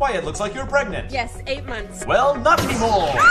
Why, it looks like you're pregnant. Yes, eight months. Well, not anymore. Ah!